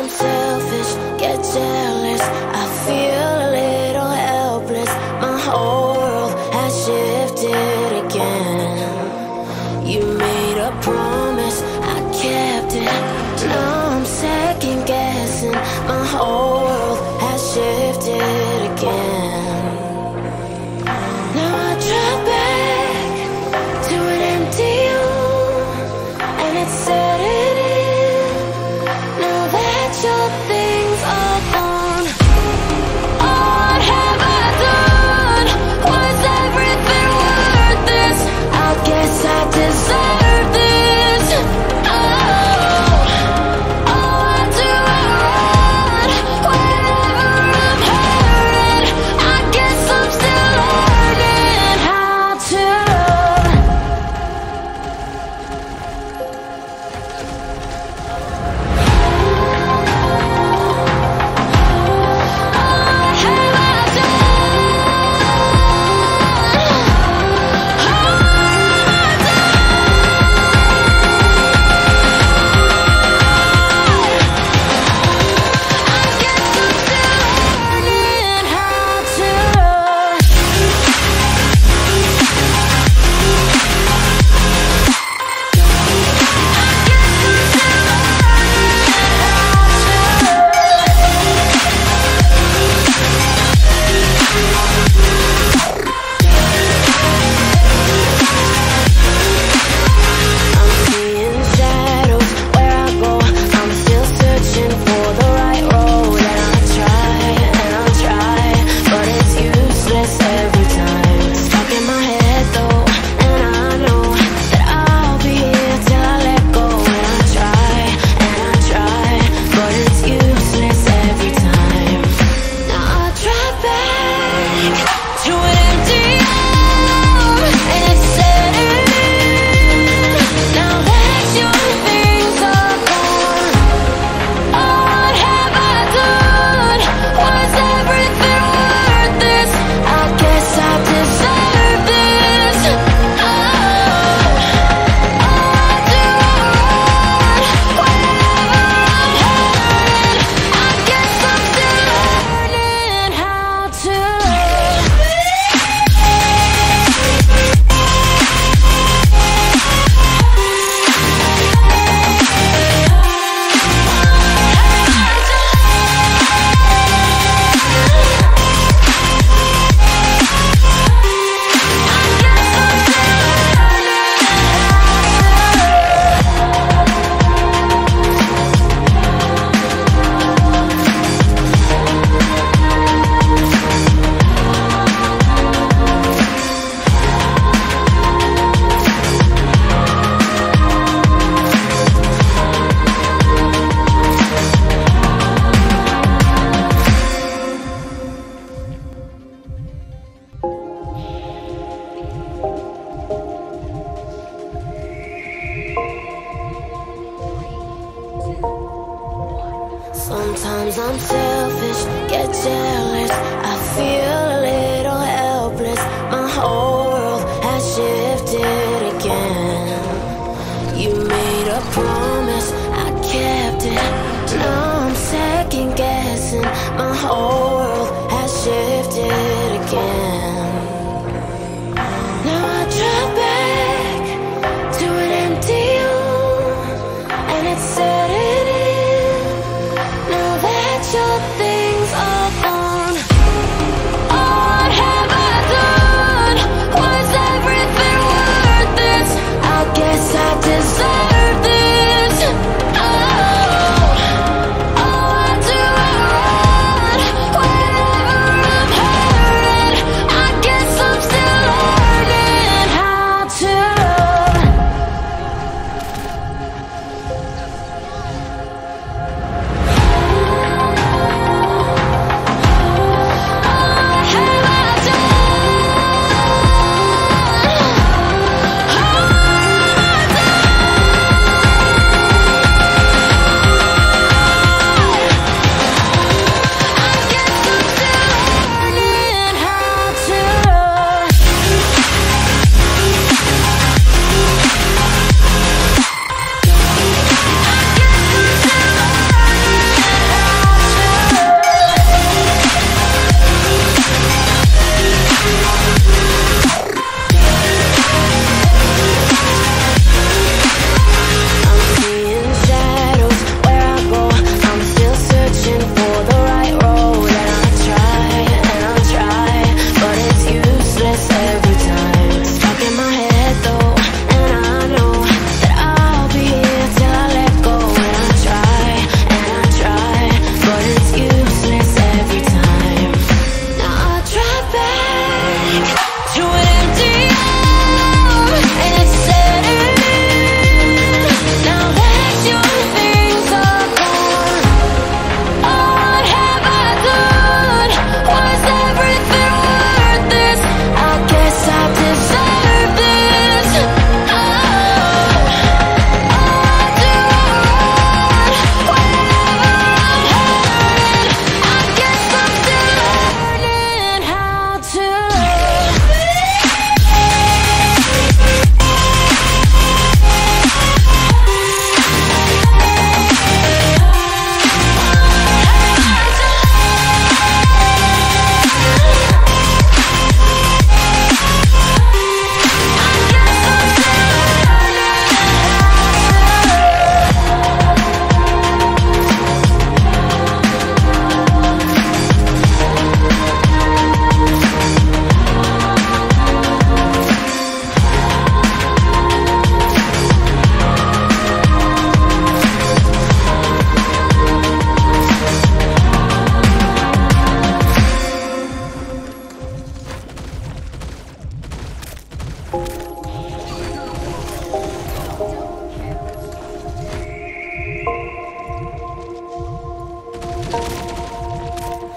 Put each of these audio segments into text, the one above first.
I'm selfish, get jealous. Sometimes I'm selfish, get jealous. I feel a little helpless. My whole world has shifted again. You made a promise, I kept it. Now I'm second guessing. My whole world has shifted.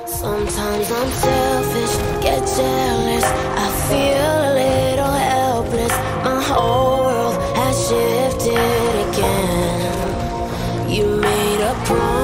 Sometimes I'm selfish, get jealous. I feel a little helpless. My whole world has shifted again. You made a promise.